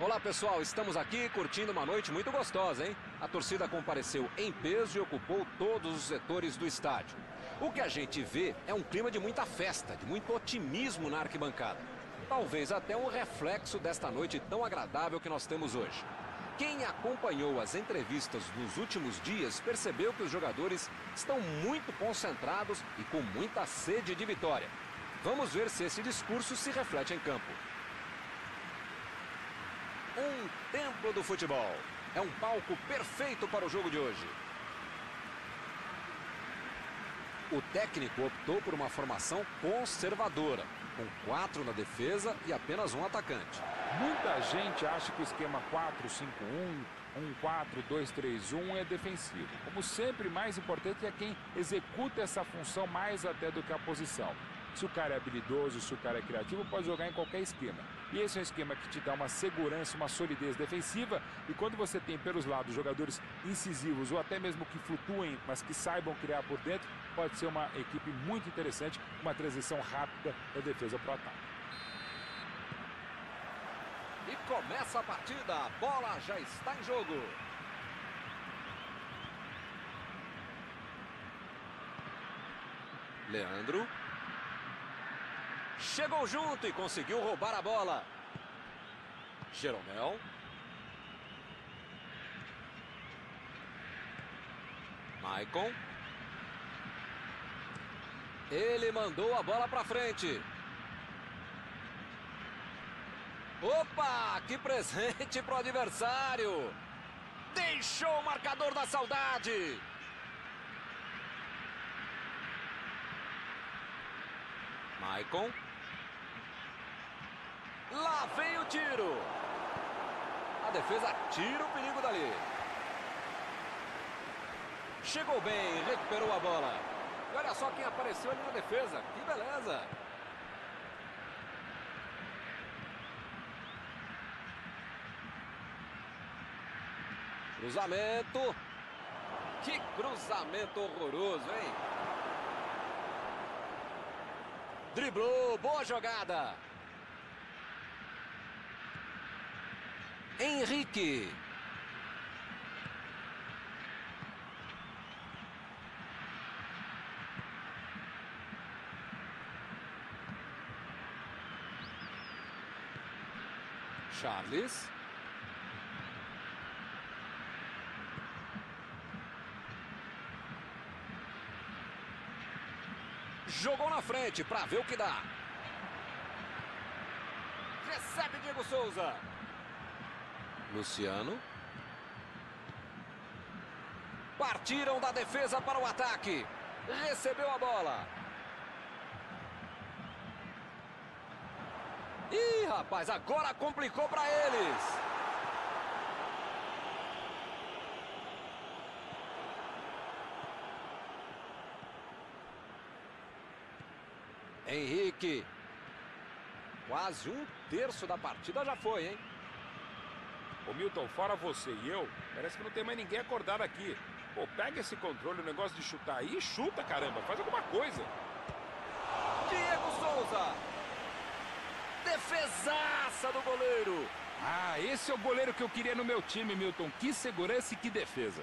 Olá pessoal, estamos aqui curtindo uma noite muito gostosa, hein? A torcida compareceu em peso e ocupou todos os setores do estádio. O que a gente vê é um clima de muita festa, de muito otimismo na arquibancada. Talvez até um reflexo desta noite tão agradável que nós temos hoje. Quem acompanhou as entrevistas nos últimos dias percebeu que os jogadores estão muito concentrados e com muita sede de vitória. Vamos ver se esse discurso se reflete em campo. Um templo do futebol. É um palco perfeito para o jogo de hoje. O técnico optou por uma formação conservadora, com quatro na defesa e apenas um atacante. Muita gente acha que o esquema 4-5-1, 1-4-2-3-1 é defensivo. Como sempre, mais importante é quem executa essa função mais até do que a posição. Se o cara é habilidoso, se o cara é criativo, pode jogar em qualquer esquema. E esse é um esquema que te dá uma segurança, uma solidez defensiva. E quando você tem pelos lados jogadores incisivos ou até mesmo que flutuem, mas que saibam criar por dentro, pode ser uma equipe muito interessante, uma transição rápida da defesa para o ataque. E começa a partida, a bola já está em jogo. Leandro. Chegou junto e conseguiu roubar a bola. Jeromel. Maicon. Ele mandou a bola para frente. Opa, que presente pro adversário. Deixou o marcador da saudade. Maicon. Lá vem o tiro. A defesa tira o perigo dali. Chegou bem, recuperou a bola. E olha só quem apareceu ali na defesa. Que beleza. Cruzamento. Que cruzamento horroroso, hein? Driblou, boa jogada. Henrique. Charles. Jogou na frente para ver o que dá. Recebe Diego Souza. Luciano. Partiram da defesa para o ataque. Recebeu a bola. Ih, rapaz, agora complicou para eles. Henrique. Quase um terço da partida já foi, hein? Ô Milton, fora você e eu, parece que não tem mais ninguém acordado aqui. Pô, pega esse controle, o negócio de chutar aí e chuta, caramba. Faz alguma coisa. Diego Souza. Defesaça do goleiro. Ah, esse é o goleiro que eu queria no meu time, Milton. Que segurança e que defesa.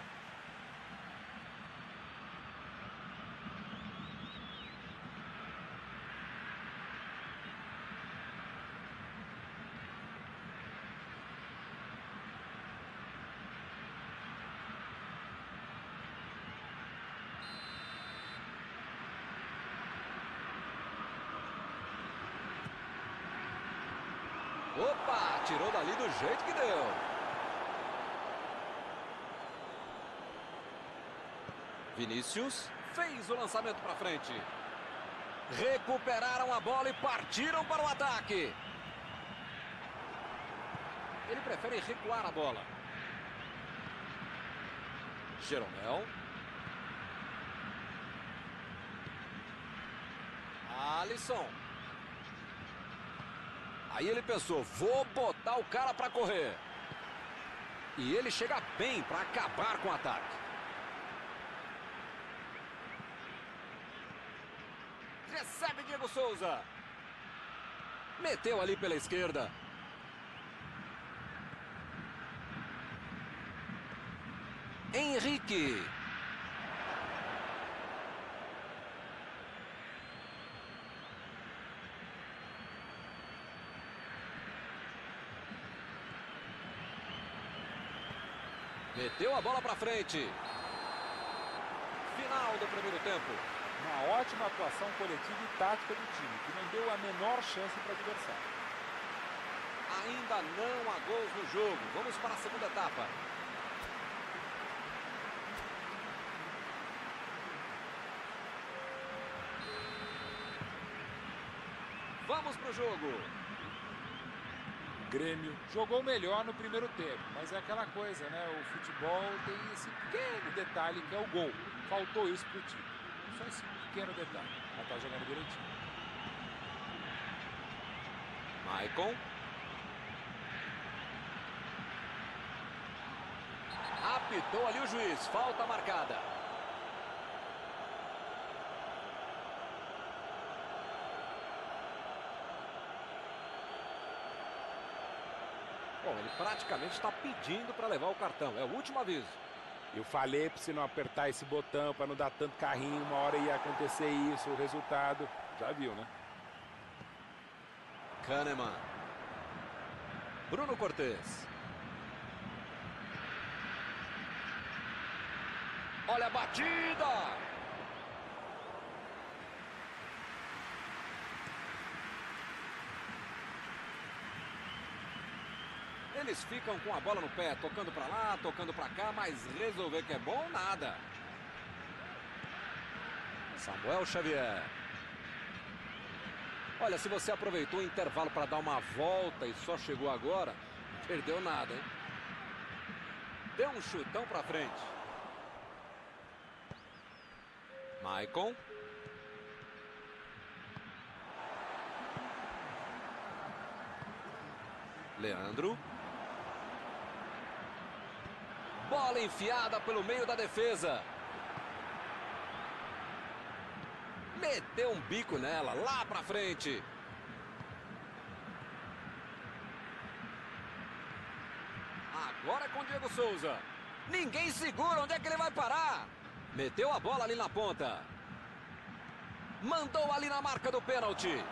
Opa, tirou dali do jeito que deu. Vinícius fez o lançamento para frente. Recuperaram a bola e partiram para o ataque. Ele prefere recuar a bola. Jeromel. Alisson. Aí ele pensou, vou botar o cara para correr. E ele chega bem para acabar com o ataque. Recebe Diego Souza. Meteu ali pela esquerda. Henrique. Meteu a bola para frente. Final do primeiro tempo. Uma ótima atuação coletiva e tática do time, que não deu a menor chance para o adversário. Ainda não há gols no jogo. Vamos para a segunda etapa. Vamos para o jogo. Grêmio jogou melhor no primeiro tempo, mas é aquela coisa, né? O futebol tem esse pequeno detalhe que é o gol. Faltou isso para o time. Só esse pequeno detalhe. Mas tá jogando direitinho. Maicon. Apitou ali o juiz. Falta marcada. Bom, ele praticamente está pedindo para levar o cartão. É o último aviso. Eu falei para você não apertar esse botão, para não dar tanto carrinho. Uma hora ia acontecer isso, o resultado. Já viu, né? Kahneman. Bruno Cortes. Olha a batida! Eles ficam com a bola no pé, tocando para lá, tocando para cá, mas resolver que é bom, nada. Samuel Xavier. Olha, se você aproveitou o intervalo para dar uma volta e só chegou agora, perdeu nada, hein? Deu um chutão para frente. Maicon. Leandro. Bola enfiada pelo meio da defesa. Meteu um bico nela, lá pra frente. Agora é com Diego Souza. Ninguém segura, onde é que ele vai parar? Meteu a bola ali na ponta. Mandou ali na marca do pênalti.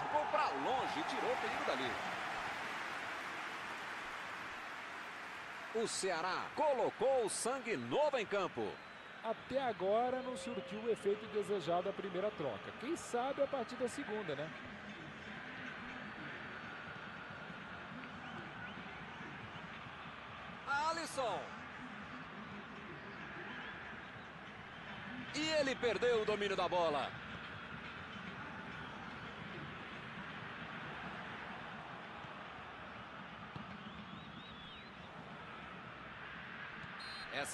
Jogou pra longe e tirou o perigo dali. O Ceará colocou o sangue novo em campo. Até agora não surtiu o efeito desejado a primeira troca. Quem sabe a partir da segunda, né? Alisson. E ele perdeu o domínio da bola.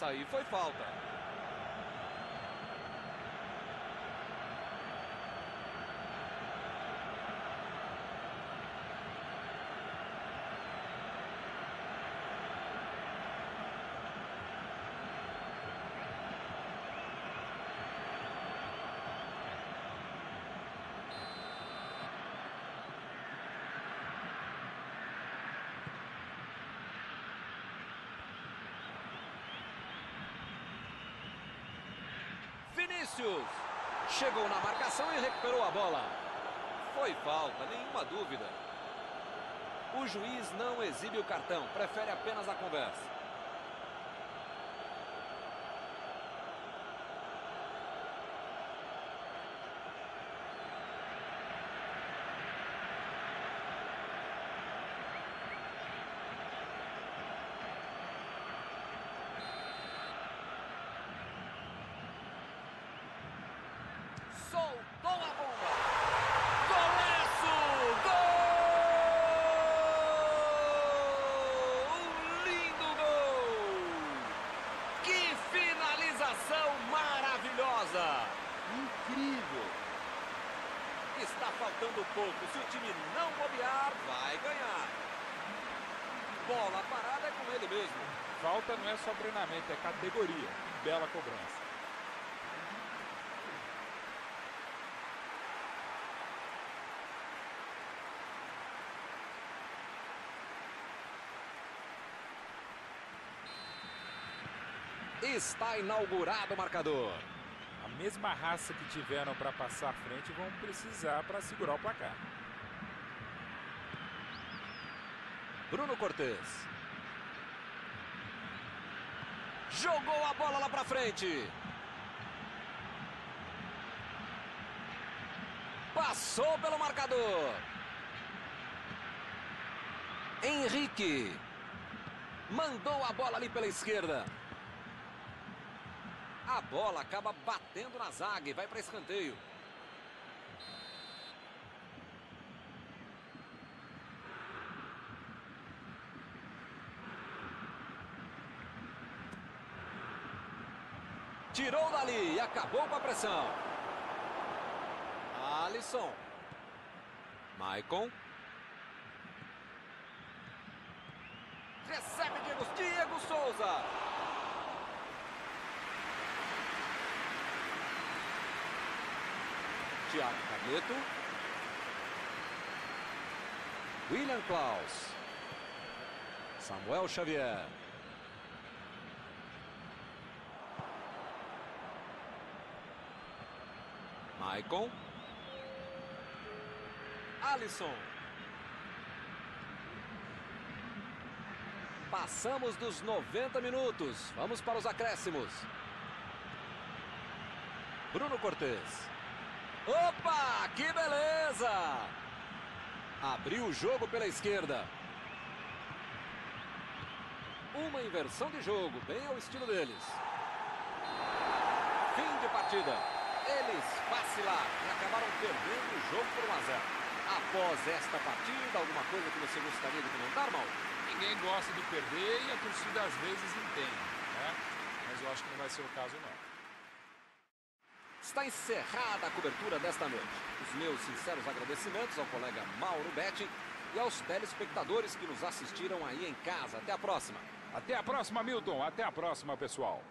Aí foi falta. Vinícius. Chegou na marcação e recuperou a bola. Foi falta, nenhuma dúvida. O juiz não exibe o cartão, prefere apenas a conversa. Soltou a bomba. Golaço! Gol! Um lindo gol! Que finalização maravilhosa! Incrível! Está faltando pouco. Se o time não bobear, vai ganhar. Bola parada é com ele mesmo. Falta não é só treinamento, é categoria. Bela cobrança. Está inaugurado o marcador. A mesma raça que tiveram para passar à frente vão precisar para segurar o placar. Bruno Cortes. Jogou a bola lá para frente. Passou pelo marcador. Henrique. Mandou a bola ali pela esquerda. A bola acaba batendo na zaga e vai para escanteio. Tirou dali e acabou com a pressão. Alisson. Maicon. Recebe Diego, Diego Souza. Thiago Caneto. William Klaus. Samuel Xavier. Maicon. Alisson. Passamos dos 90 minutos. Vamos para os acréscimos. Bruno Cortes. Opa, que beleza! Abriu o jogo pela esquerda. Uma inversão de jogo, bem ao estilo deles. Fim de partida. Eles vacilaram e acabaram perdendo o jogo por 1 a 0. Após esta partida, alguma coisa que você gostaria de comentar, Mal? Ninguém gosta de perder e a torcida às vezes entende, né? Mas eu acho que não vai ser o caso, não. Está encerrada a cobertura desta noite. Os meus sinceros agradecimentos ao colega Mauro Betti e aos telespectadores que nos assistiram aí em casa. Até a próxima. Até a próxima, Milton. Até a próxima, pessoal.